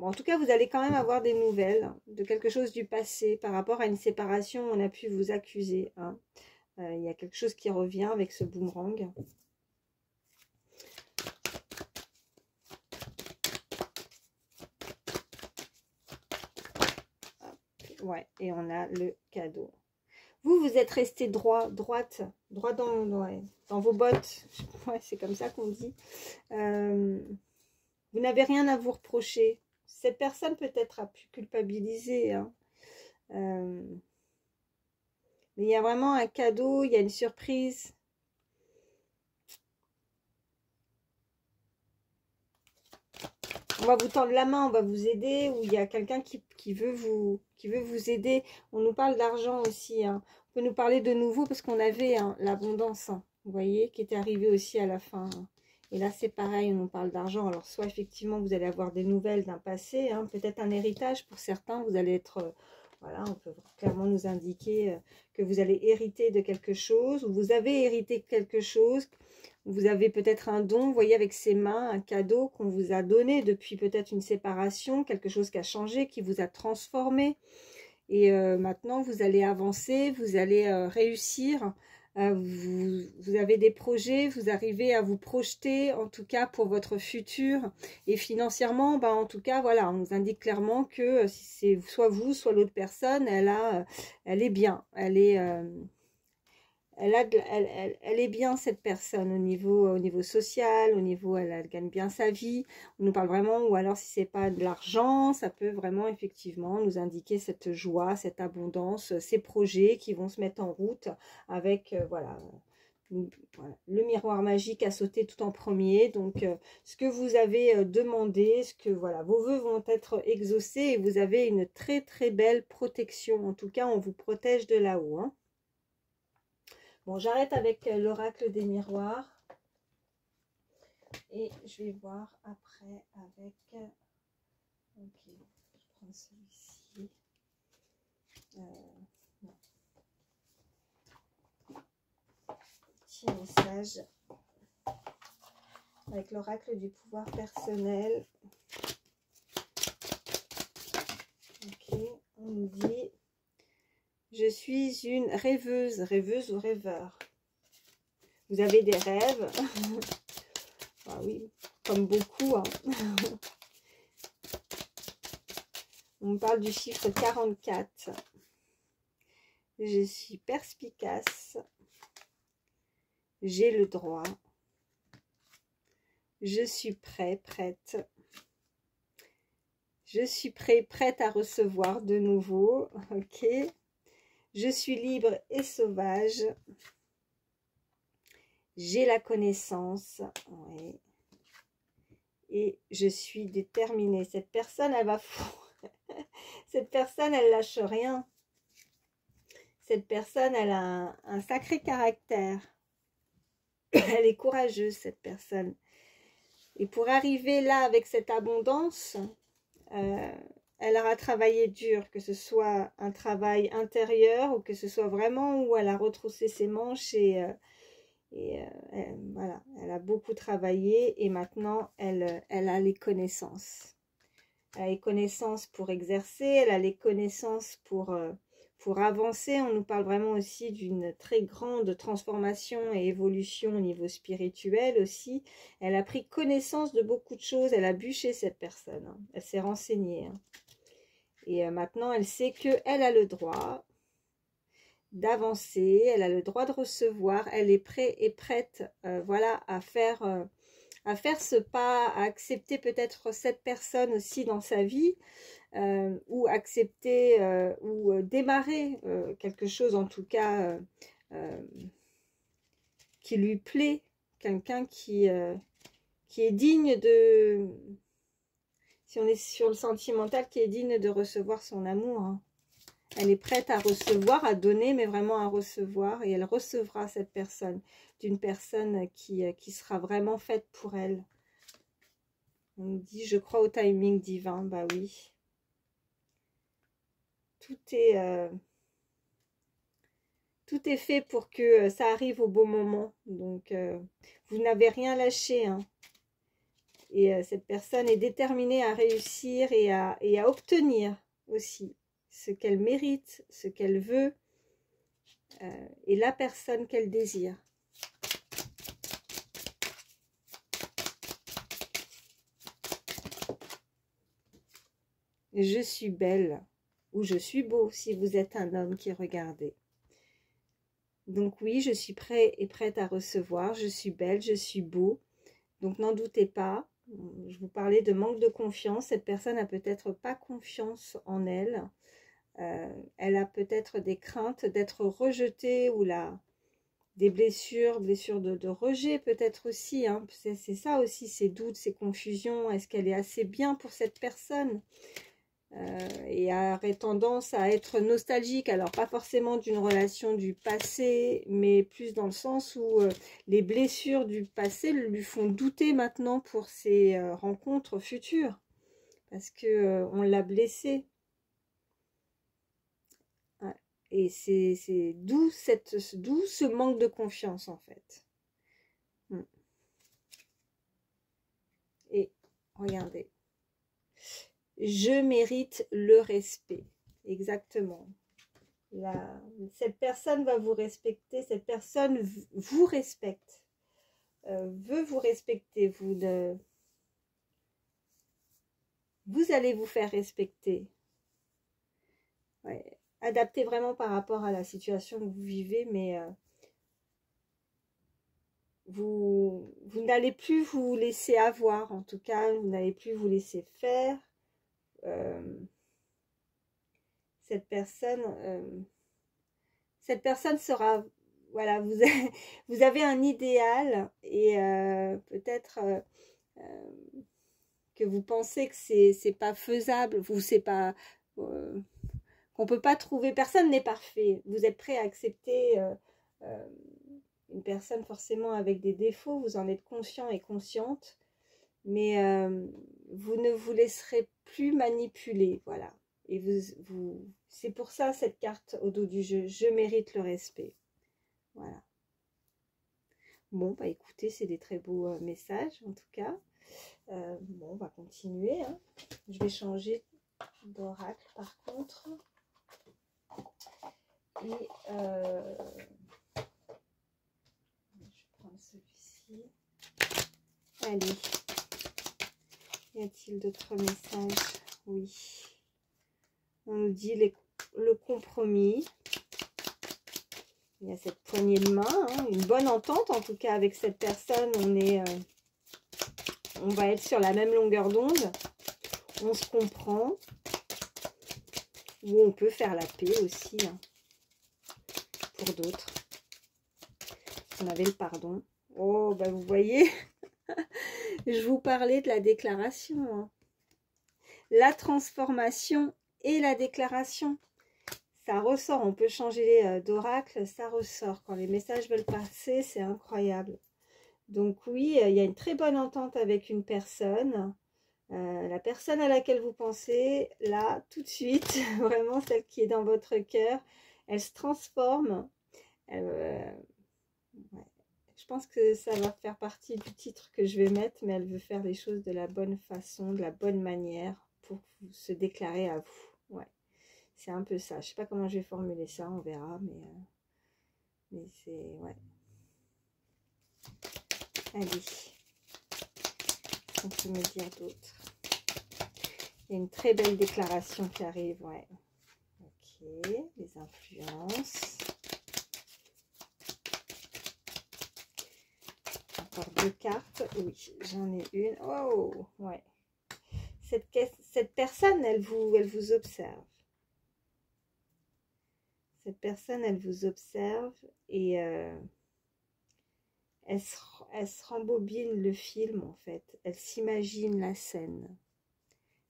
en tout cas, vous allez quand même avoir des nouvelles de quelque chose du passé par rapport à une séparation. On a pu vous accuser. Hein. Euh, il y a quelque chose qui revient avec ce boomerang. Ouais, et on a le cadeau. Vous, vous êtes resté droit, droite, droit dans, dans vos bottes. Ouais, c'est comme ça qu'on dit. Euh, vous n'avez rien à vous reprocher. Cette personne peut-être a pu culpabiliser. Hein. Euh, mais il y a vraiment un cadeau, il y a une surprise. on va vous tendre la main, on va vous aider, ou il y a quelqu'un qui, veut vous, qui veut vous aider. On nous parle d'argent aussi. Hein. On peut nous parler de nouveau parce qu'on avait hein, l'abondance, hein, vous voyez, qui était arrivée aussi à la fin. Et là, c'est pareil, on parle d'argent. Alors, soit effectivement, vous allez avoir des nouvelles d'un passé, peut-être un héritage pour certains. Vous allez être, euh, voilà, on peut clairement nous indiquer euh, que vous allez hériter de quelque chose, ou vous avez hérité quelque chose, vous avez peut-être un don, vous voyez, avec ses mains, un cadeau qu'on vous a donné depuis peut-être une séparation, quelque chose qui a changé, qui vous a transformé. Et euh, maintenant, vous allez avancer, vous allez euh, réussir. Euh, vous, avez des projets, vous arrivez à vous projeter, en tout cas pour votre futur. Et financièrement, ben, en tout cas, voilà, on nous indique clairement que si c'est soit vous, soit l'autre personne, elle, a, elle est bien, elle est elle, est bien cette personne au niveau, au niveau social, au niveau, elle, gagne bien sa vie. On nous parle vraiment, ou alors si c'est pas de l'argent, ça peut vraiment effectivement nous indiquer cette joie, cette abondance, ces projets qui vont se mettre en route avec, euh, voilà, le miroir magique a sauté tout en premier. Donc, euh, ce que vous avez euh, demandé, ce que voilà, vos voeux vont être exaucés et vous avez une très très belle protection. En tout cas, on vous protège de là-haut. Hein. Bon, j'arrête avec euh, l'oracle des miroirs. Et je vais voir après avec... Euh, ok, je prends celui-ci. Euh, Petit message avec l'oracle du pouvoir personnel. Ok, on nous dit je suis une rêveuse, rêveuse ou rêveur. Vous avez des rêves? ah oui, comme beaucoup. Hein. On parle du chiffre 44. Je suis perspicace. J'ai le droit. Je suis prêt, prête. Je suis prêt, prête à recevoir de nouveau. Ok. Je suis libre et sauvage. J'ai la connaissance. Et je suis déterminée. Cette personne, elle va fou. Cette personne, elle lâche rien. Cette personne, elle a un, sacré caractère. Elle est courageuse, cette personne. Et pour arriver là avec cette abondance, euh, elle aura travaillé dur, que ce soit un travail intérieur ou que ce soit vraiment où elle a retroussé ses manches et, euh, euh, voilà, elle a beaucoup travaillé et maintenant elle, elle a les connaissances. Elle a les connaissances pour exercer, elle a les connaissances pour, euh, pour avancer. On nous parle vraiment aussi d'une très grande transformation et évolution au niveau spirituel aussi. Elle a pris connaissance de beaucoup de choses, elle a bûché cette personne, hein. elle s'est renseignée. Hein. Et euh, maintenant, elle sait qu'elle a le droit d'avancer, elle a le droit de recevoir, elle est prête et prête euh, voilà, à faire, euh, à faire ce pas, à accepter peut-être cette personne aussi dans sa vie, ou accepter ou démarrer quelque chose en tout cas qui lui plaît, quelqu'un qui, qui est digne de, si on est sur le sentimental, qui est digne de recevoir son amour. Hein. Elle est prête à recevoir, à donner, mais vraiment à recevoir. Et elle recevra cette personne, d'une personne qui, euh, sera vraiment faite pour elle. On dit, je crois au timing divin. Bah oui. Tout est, euh, fait pour que euh, ça arrive au bon moment. Donc, vous n'avez rien lâché. Hein. Et euh, cette personne est déterminée à réussir et à, obtenir aussi ce qu'elle mérite, ce qu'elle veut euh, et la personne qu'elle désire. Je suis belle ou je suis beau si vous êtes un homme qui regardez. Donc oui, je suis prêt et prête à recevoir. Je suis belle, je suis beau. Donc n'en doutez pas je vous parlais de manque de confiance. Cette personne n'a peut-être pas confiance en elle. Euh, elle a peut-être des craintes d'être rejetée ou là, des blessures, blessures de, rejet peut-être aussi. Hein. C'est ça aussi, ces doutes, ces confusions. Est-ce qu'elle est assez bien pour cette personne? Euh, et aurait tendance à être nostalgique, alors pas forcément d'une relation du passé, mais plus dans le sens où euh, les blessures du passé lui font douter maintenant pour ses euh, rencontres futures, parce que on l'a blessé. Et c'est d'où ce manque de confiance en fait. Hmm. Et regardez, je mérite le respect. Exactement. cette personne va vous respecter, cette personne vous respecte, euh, veut vous respecter, vous, vous allez vous faire respecter. Adaptez vraiment par rapport à la situation que vous vivez, mais euh, vous, vous n'allez plus vous laisser avoir, en tout cas, vous n'allez plus vous laisser faire. Euh, cette personne, euh, cette personne sera, voilà, vous, avez, un idéal et euh, peut-être que vous pensez que c'est pas faisable, vous c'est pas qu'on peut pas trouver, personne n'est parfait. Vous êtes prêt à accepter une personne forcément avec des défauts, vous en êtes conscient et consciente, mais vous ne vous laisserez plus manipuler, voilà. Et vous, vous c'est pour ça cette carte au dos du jeu. Je mérite le respect. Voilà. Bon, bah écoutez, c'est des très beaux euh, messages en tout cas. Euh, bon, on va continuer. Hein. Je vais changer d'oracle par contre. Et euh, je vais prendre celui-ci. Allez. Y a-t-il d'autres messages? Oui. On nous dit le compromis. Il y a cette poignée de main, hein, une bonne entente en tout cas avec cette personne. On est, euh, on va être sur la même longueur d'onde. On se comprend. Ou on peut faire la paix aussi. Hein, pour d'autres. On avait le pardon. Oh, bah vous voyez, je vous parlais de la déclaration. Hein. La transformation et la déclaration. Ça ressort, on peut changer euh, d'oracle, ça ressort. Quand les messages veulent passer, c'est incroyable. Donc oui, il y a une très bonne entente avec une personne. Euh, la personne à laquelle vous pensez, là, tout de suite, vraiment celle qui est dans votre cœur, elle se transforme. Euh, pense que ça va faire partie du titre que je vais mettre, mais elle veut faire les choses de la bonne façon, de la bonne manière pour se déclarer à vous. Ouais, c'est un peu ça. Je sais pas comment je vais formuler ça, on verra, mais, euh, mais c'est... Ouais. Allez. On peut me dire d'autres. Il y a une très belle déclaration qui arrive, ouais. Ok, les influences. Deux cartes. Oui, j'en ai une. Oh, ouais. Cette, personne, elle vous, elle vous observe. Cette personne, elle vous observe et... Euh, elle se, rembobine le film en fait. Elle s'imagine la scène.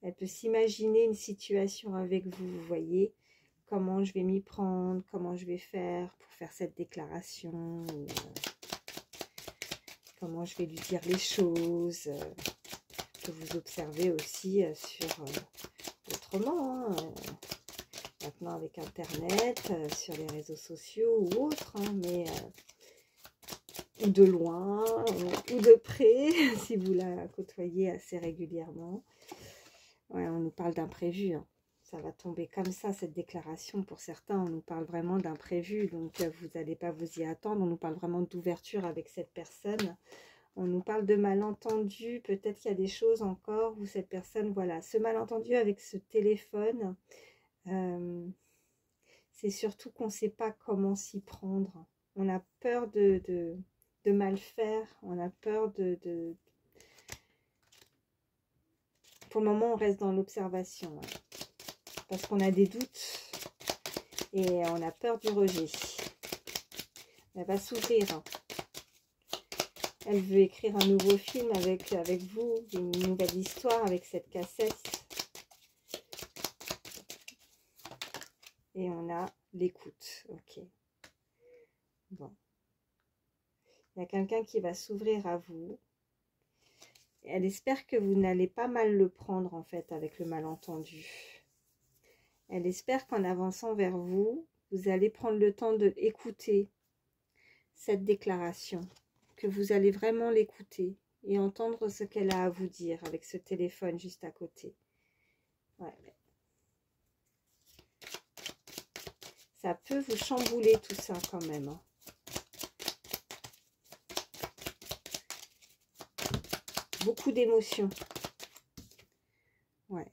Elle peut s'imaginer une situation avec vous, vous voyez, comment je vais m'y prendre, comment je vais faire pour faire cette déclaration, euh, comment je vais lui dire les choses, euh, que vous observez aussi euh, sur autrement, hein, maintenant avec Internet, sur les réseaux sociaux ou autres, hein, mais ou de loin, ou de près, si vous la côtoyez assez régulièrement. Ouais, on nous parle d'imprévu. Hein. Ça va tomber comme ça, cette déclaration. Pour certains, on nous parle vraiment d'imprévu. Donc, euh, vous n'allez pas vous y attendre. On nous parle vraiment d'ouverture avec cette personne. On nous parle de malentendu. Peut-être qu'il y a des choses encore où cette personne, voilà, ce malentendu avec ce téléphone, euh, c'est surtout qu'on ne sait pas comment s'y prendre. On a peur de, de mal faire, on a peur de, Pour le moment, on reste dans l'observation, parce qu'on a des doutes et on a peur du rejet. Elle va s'ouvrir. Hein. Elle veut écrire un nouveau film avec, avec vous, une nouvelle histoire avec cette cassette. Et on a l'écoute. Ok. Bon. Il y a quelqu'un qui va s'ouvrir à vous. Elle espère que vous n'allez pas mal le prendre en fait avec le malentendu. Elle espère qu'en avançant vers vous, vous allez prendre le temps de écouter cette déclaration, que vous allez vraiment l'écouter et entendre ce qu'elle a à vous dire avec ce téléphone juste à côté. Ça peut vous chambouler tout ça quand même. Hein. Beaucoup d'émotions. Ouais,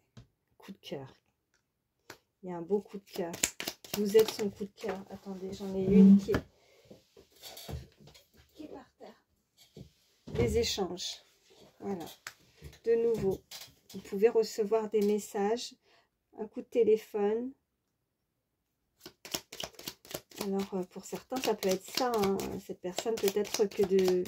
coup de cœur. Y a un beau coup de cœur. Vous êtes son coup de cœur. Attendez, j'en ai une qui est, qui est par terre. Les échanges. Voilà. De nouveau, vous pouvez recevoir des messages, un coup de téléphone. Alors, euh, pour certains, ça peut être ça. Hein. Cette personne, peut-être que de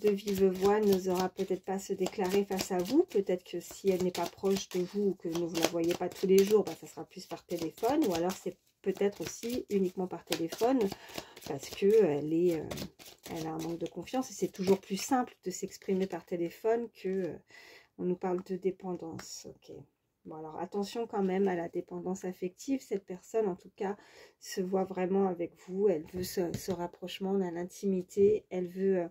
de vive voix n'osera peut-être pas se déclarer face à vous. Peut-être que si elle n'est pas proche de vous ou que vous ne la voyez pas tous les jours, bah, ça sera plus par téléphone. Ou alors c'est peut-être aussi uniquement par téléphone parce qu'elle est, euh, elle a un manque de confiance. Et c'est toujours plus simple de s'exprimer par téléphone que euh, on nous parle de dépendance. Ok. Bon, alors attention quand même à la dépendance affective. Cette personne, en tout cas, se voit vraiment avec vous. Elle veut ce, rapprochement, dans l'intimité. Elle veut... Euh,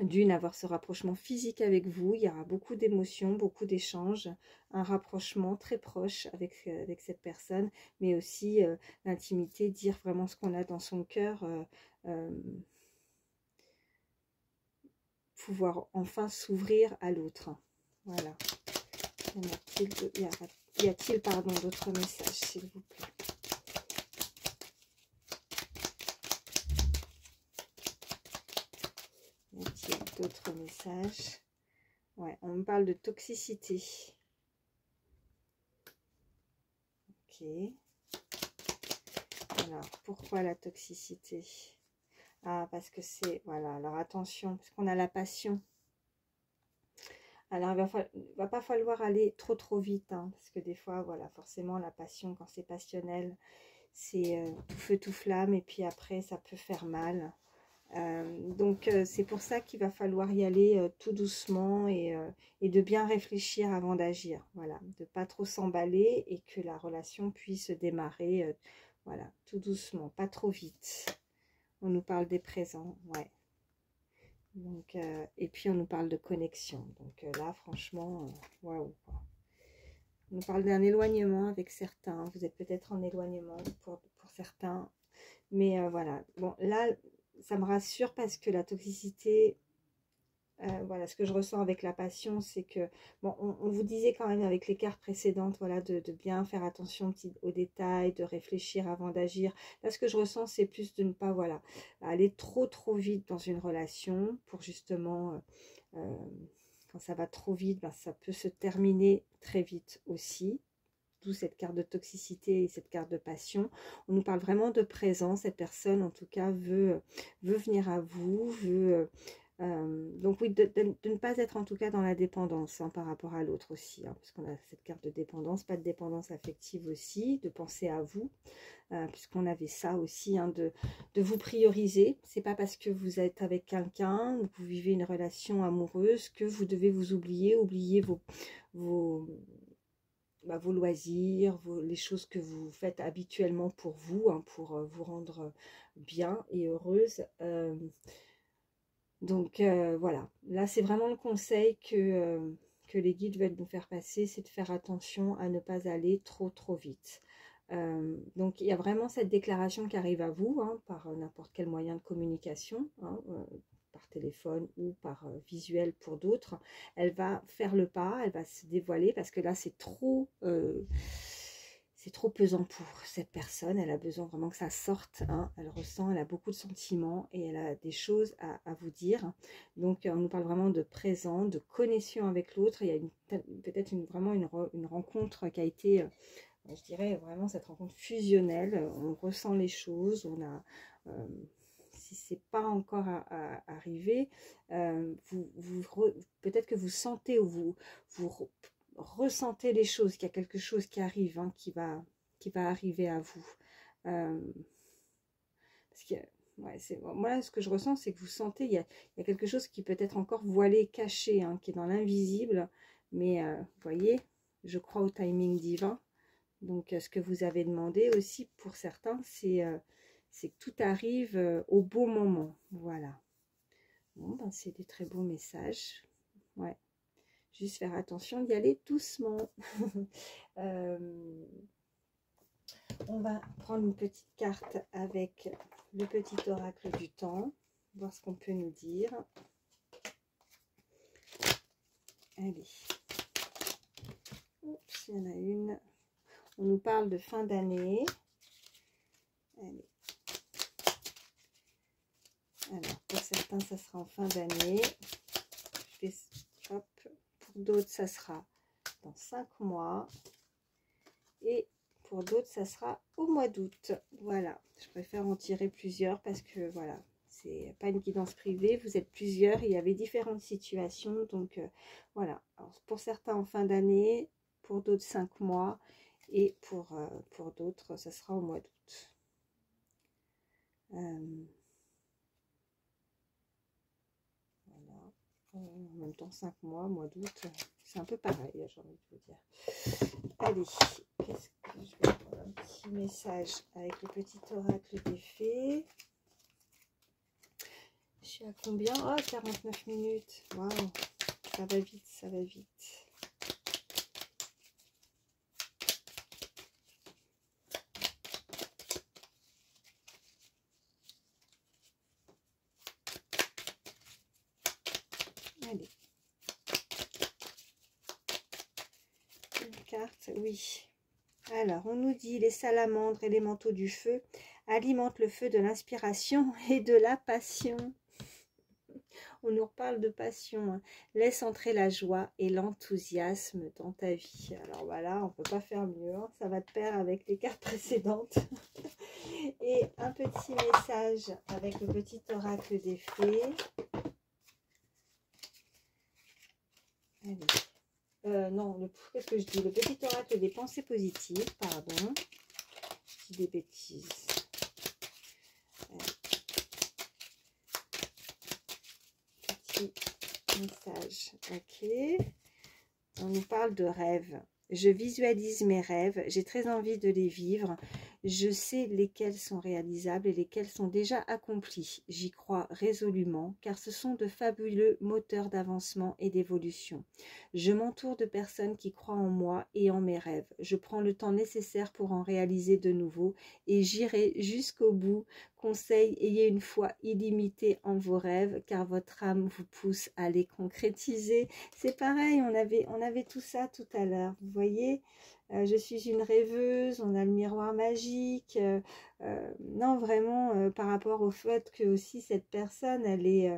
d'une, avoir ce rapprochement physique avec vous. Il y aura beaucoup d'émotions, beaucoup d'échanges, un rapprochement très proche avec, euh, avec cette personne, mais aussi euh, l'intimité, dire vraiment ce qu'on a dans son cœur, euh, pouvoir enfin s'ouvrir à l'autre. Voilà. Y a-t-il d'autres messages, s'il vous plaît? D'autres messages. Ouais, on me parle de toxicité. Ok. Alors, pourquoi la toxicité? Ah, parce que c'est... Voilà, alors attention, parce qu'on a la passion. Alors, il va, va pas falloir aller trop trop vite, hein, parce que des fois, voilà, forcément, la passion, quand c'est passionnel, c'est euh, tout feu, tout flamme, et puis après, ça peut faire mal. Euh, donc euh, c'est pour ça qu'il va falloir y aller euh, tout doucement et, de bien réfléchir avant d'agir. Voilà, de pas trop s'emballer et que la relation puisse démarrer, voilà, tout doucement, pas trop vite. On nous parle des présents, ouais. Donc, et puis on nous parle de connexion. Donc là, franchement, waouh. On nous parle d'un éloignement avec certains. Vous êtes peut-être en éloignement pour, pour certains. Mais voilà, bon, là, ça me rassure parce que la toxicité, euh, voilà, ce que je ressens avec la passion, c'est que, bon, on, vous disait quand même avec les cartes précédentes, voilà, de, bien faire attention aux détails, de réfléchir avant d'agir. Là, ce que je ressens, c'est plus de ne pas, voilà, aller trop, trop vite dans une relation pour justement, euh, euh, quand ça va trop vite, ben, ça peut se terminer très vite aussi cette carte de toxicité et cette carte de passion. On nous parle vraiment de présence. Cette personne, en tout cas, veut, veut venir à vous, veut... Euh, euh, donc oui, de, ne pas être en tout cas dans la dépendance hein, par rapport à l'autre aussi, hein, puisqu'on a cette carte de dépendance, pas de dépendance affective aussi, de penser à vous, euh, puisqu'on avait ça aussi, hein, de, de vous prioriser. C'est pas parce que vous êtes avec quelqu'un, vous vivez une relation amoureuse, que vous devez vous oublier, oublier vos, vos, bah, vos loisirs, les choses que vous faites habituellement pour vous, hein, pour euh, vous rendre bien et heureuse. Euh, donc euh, voilà, là c'est vraiment le conseil que, que les guides veulent nous faire passer, c'est de faire attention à ne pas aller trop trop vite. donc il y a vraiment cette déclaration qui arrive à vous hein, par n'importe quel moyen de communication, hein, par téléphone ou par euh, visuel pour d'autres, elle va faire le pas, elle va se dévoiler parce que là c'est trop euh, c'est trop pesant pour cette personne, elle a besoin vraiment que ça sorte, hein. elle ressent, elle a beaucoup de sentiments et elle a des choses à, vous dire. Donc on nous parle vraiment de présent, de connexion avec l'autre, il y a peut-être une, vraiment une, rencontre qui a été, euh, je dirais vraiment cette rencontre fusionnelle, on ressent les choses, on a si ce n'est pas encore arrivé, euh, vous, peut-être que vous sentez ou vous, ressentez les choses, qu'il y a quelque chose qui arrive, hein, qui, va, qui va arriver à vous. Euh, que, moi, ce que je ressens, c'est que vous sentez, il y a, quelque chose qui peut être encore voilé, caché, hein, qui est dans l'invisible. Mais, euh, vous voyez, je crois au timing divin. Donc, ce que vous avez demandé aussi, pour certains, c'est c'est que tout arrive euh, au beau moment. Voilà. Bon, ben, c'est des très beaux messages. Ouais. Juste faire attention d'y aller doucement. Euh, on va prendre une petite carte avec le petit oracle du temps. Voir ce qu'on peut nous dire. Allez. Oups, il y en a une. On nous parle de fin d'année. Allez. Alors, pour certains, ça sera en fin d'année. Pour d'autres, ça sera dans 5 mois. Et pour d'autres, ça sera au mois d'août. Voilà, je préfère en tirer plusieurs parce que, voilà, c'est pas une guidance privée. Vous êtes plusieurs, il y avait différentes situations. Donc, euh, voilà. pour certains, en fin d'année. Pour d'autres, 5 mois. Et pour, euh, pour d'autres, ça sera au mois d'août. Euh, en même temps 5 mois, mois d'août, c'est un peu pareil, j'ai envie de vous dire. Allez, qu'est-ce que je vais prendre un petit message avec le petit oracle des fées. Je suis à combien? Oh, 49 minutes. Waouh, ça va vite, ça va vite. Alors, on nous dit les salamandres et les manteaux du feu alimentent le feu de l'inspiration et de la passion. on nous reparle de passion. Hein. Laisse entrer la joie et l'enthousiasme dans ta vie. Alors voilà, on peut pas faire mieux. Hein. Ça va de pair avec les cartes précédentes. et un petit message avec le petit oracle des fées. Allez. Euh, non, qu'est-ce que je dis? Le petit oracle des pensées positives, pardon. Je dis des bêtises. Petit message. Ok. On nous parle de rêves. Je visualise mes rêves. J'ai très envie de les vivre. Je sais lesquels sont réalisables et lesquels sont déjà accomplis. J'y crois résolument, car ce sont de fabuleux moteurs d'avancement et d'évolution. Je m'entoure de personnes qui croient en moi et en mes rêves. Je prends le temps nécessaire pour en réaliser de nouveaux et j'irai jusqu'au bout. Conseil, ayez une foi illimitée en vos rêves, car votre âme vous pousse à les concrétiser. C'est pareil, on avait, on avait tout ça tout à l'heure. Vous voyez je suis une rêveuse, on a le miroir magique. Euh, euh, non, vraiment, par rapport au fait que aussi cette personne, elle est,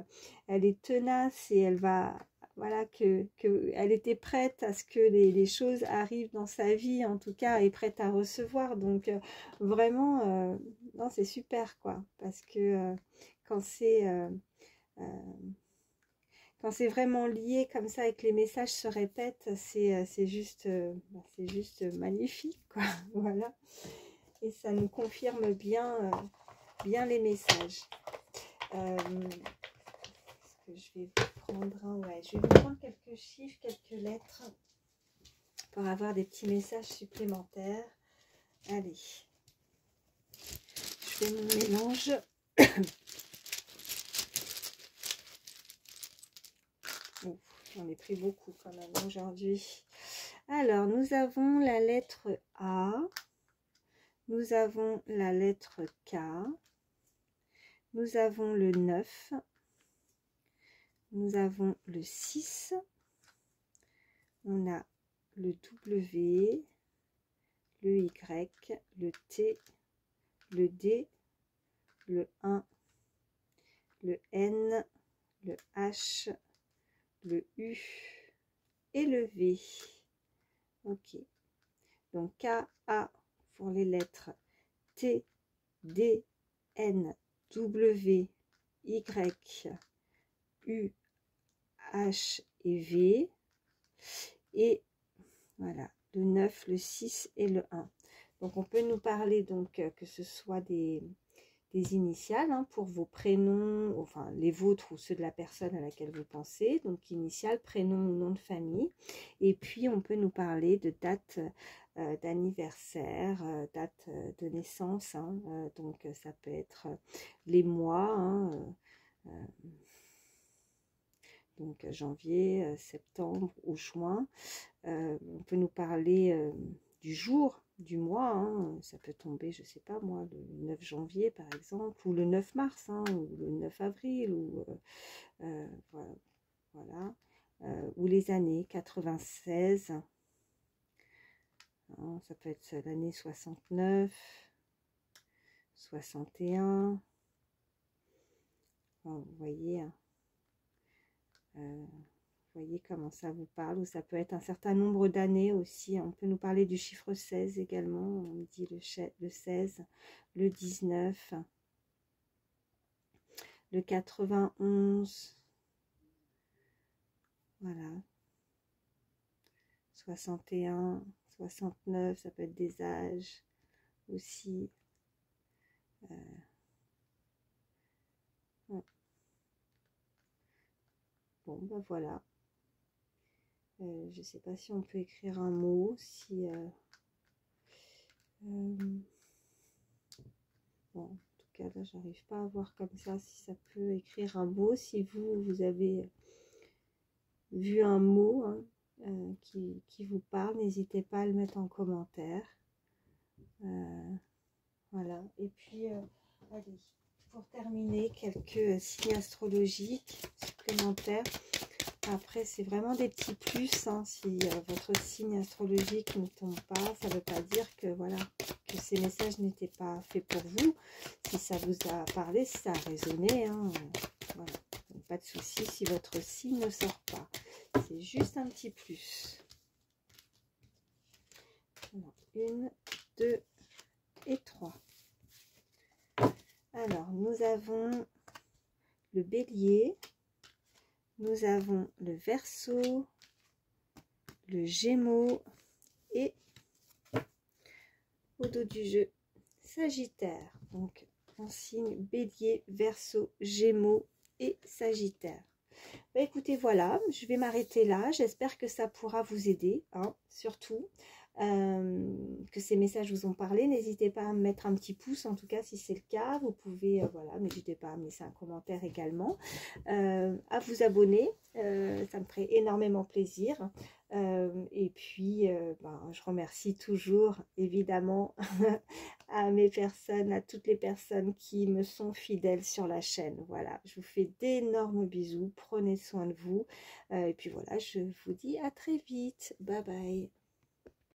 elle est tenace et elle va, voilà, que, que elle était prête à ce que les, choses arrivent dans sa vie, en tout cas, est prête à recevoir. Donc, vraiment, non, c'est super, quoi, parce que quand c'est quand c'est vraiment lié comme ça et que les messages se répètent, c'est euh, juste, euh, bah, c'est juste magnifique, quoi. voilà. Et ça nous confirme bien, euh, bien les messages. que je vais prendre un, ouais, je vais vous prendre quelques chiffres, quelques lettres pour avoir des petits messages supplémentaires. Allez, je fais mon mélange. J'en ai pris beaucoup quand même aujourd'hui. Alors, nous avons la lettre A. Nous avons la lettre K. Nous avons le 9. Nous avons le 6. On a le W, le Y, le T, le D, le 1, le N, le H, le U et le V. Ok. Donc K, A pour les lettres T, D, N, W, Y, U, H et V. Et voilà, le 9, le 6 et le 1. Donc on peut nous parler donc euh, que ce soit des, initiales hein, pour vos prénoms, enfin les vôtres ou ceux de la personne à laquelle vous pensez. Donc initiales, prénom ou nom de famille. Et puis on peut nous parler de date euh, d'anniversaire, euh, date euh, de naissance. Hein, donc ça peut être les mois. Hein, donc janvier, septembre ou juin. on peut nous parler du jour du mois, hein, ça peut tomber, je sais pas moi, le 9 janvier par exemple, ou le 9 mars, hein, ou le 9 avril, ou euh, euh, voilà, euh, ou les années 96, hein, ça peut être l'année 69, 61, vous voyez, voyez comment ça vous parle, ou ça peut être un certain nombre d'années aussi. On peut nous parler du chiffre 16 également. On dit le, le 16, le 19, le 91. Voilà. 61, 69, ça peut être des âges aussi. Euh, bon, ben voilà. Euh, je ne sais pas si on peut écrire un mot, si... Euh, euh, bon, en tout cas, là, j'arrive pas à voir comme ça si ça peut écrire un mot. Si vous, vous avez vu un mot hein, qui, qui, vous parle, n'hésitez pas à le mettre en commentaire. voilà. Et puis, allez, pour terminer, quelques signes astrologiques supplémentaires. Après, c'est vraiment des petits plus. Hein, si euh, votre signe astrologique ne tombe pas, ça ne veut pas dire que voilà que ces messages n'étaient pas faits pour vous. Si ça vous a parlé, ça a résonné, hein, voilà. pas de souci si votre signe ne sort pas. C'est juste un petit plus. une, deux et trois. Alors, nous avons le bélier, nous avons le verso, le gémeaux et au dos du jeu, sagittaire. Donc, en signe bélier, verso, gémeaux et sagittaire. Bah, écoutez, voilà, je vais m'arrêter là. J'espère que ça pourra vous aider, hein, surtout. Euh, que ces messages vous ont parlé. N'hésitez pas à me mettre un petit pouce, en tout cas si c'est le cas. Vous pouvez, euh, voilà, n'hésitez pas à me laisser un commentaire également. Euh, à vous abonner, ça me ferait énormément plaisir. et puis, ben, je remercie toujours, évidemment, à mes personnes, à toutes les personnes qui me sont fidèles sur la chaîne. Voilà, je vous fais d'énormes bisous. Prenez soin de vous. et puis voilà, je vous dis à très vite. Bye bye.